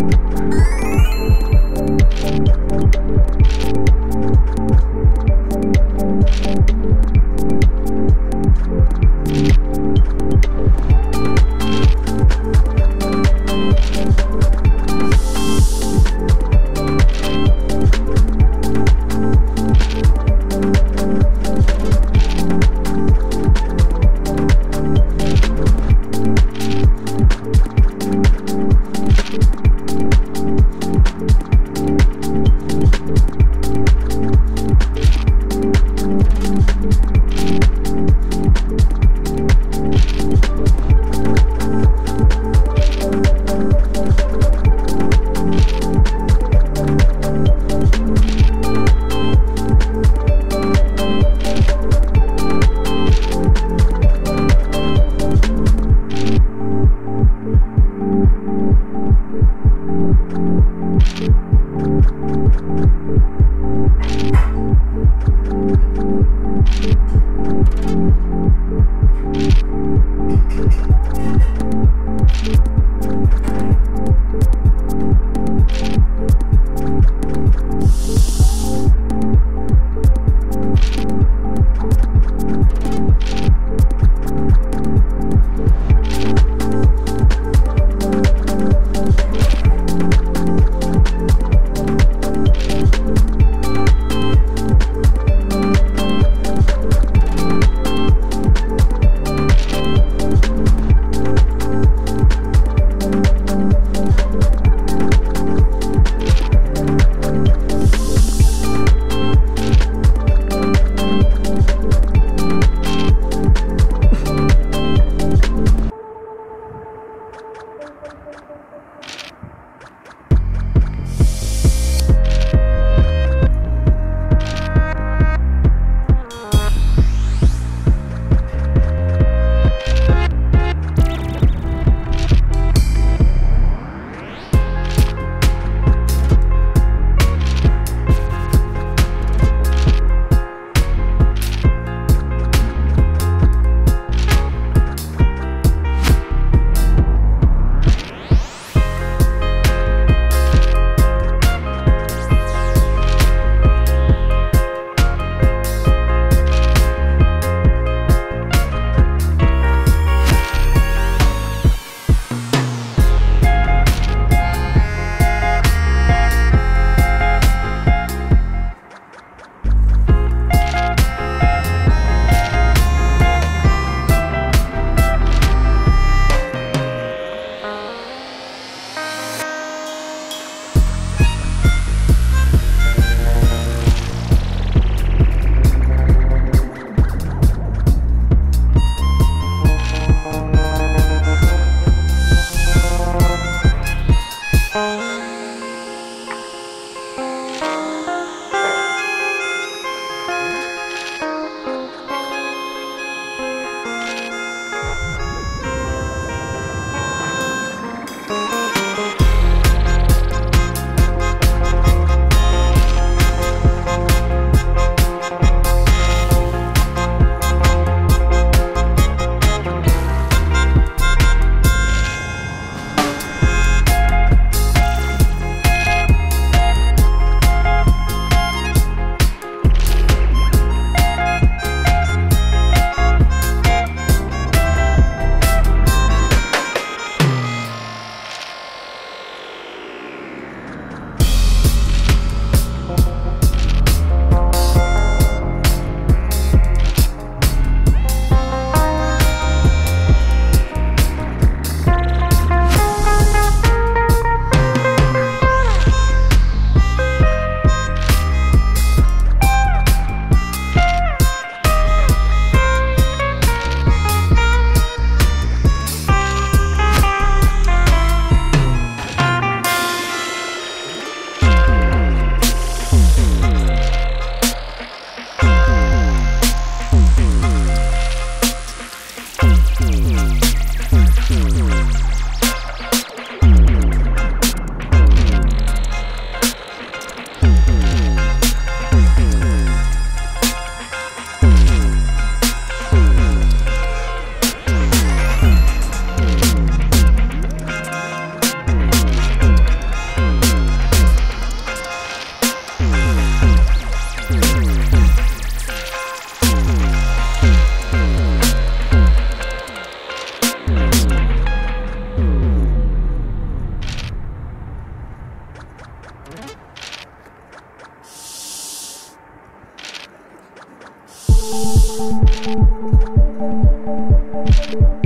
Thank you. Thank